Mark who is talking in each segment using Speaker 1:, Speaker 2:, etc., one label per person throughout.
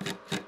Speaker 1: Thank you.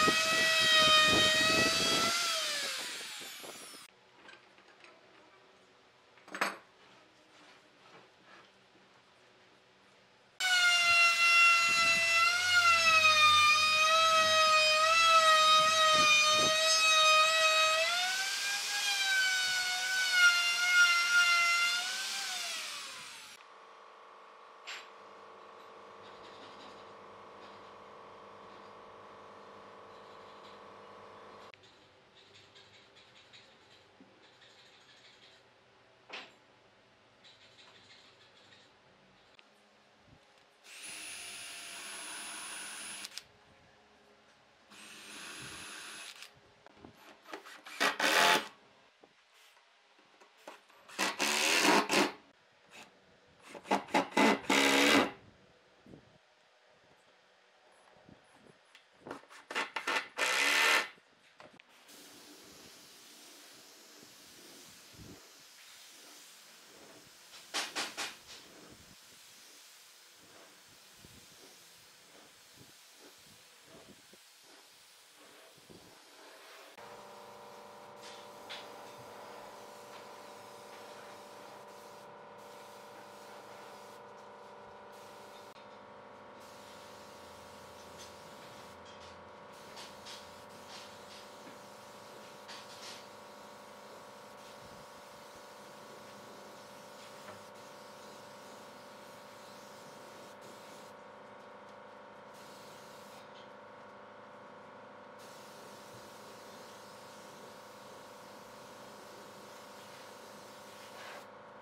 Speaker 2: どうも。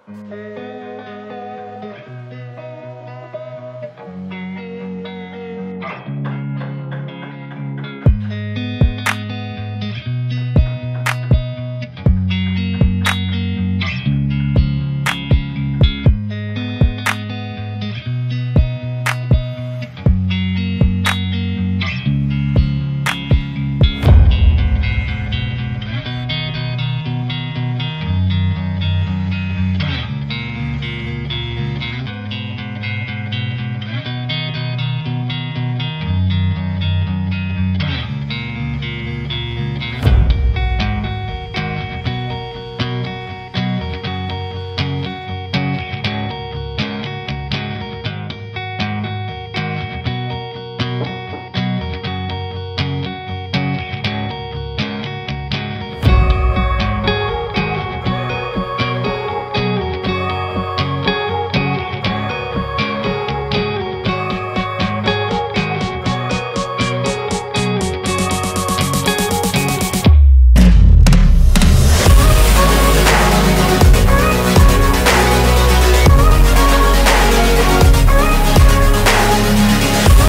Speaker 2: Música hum.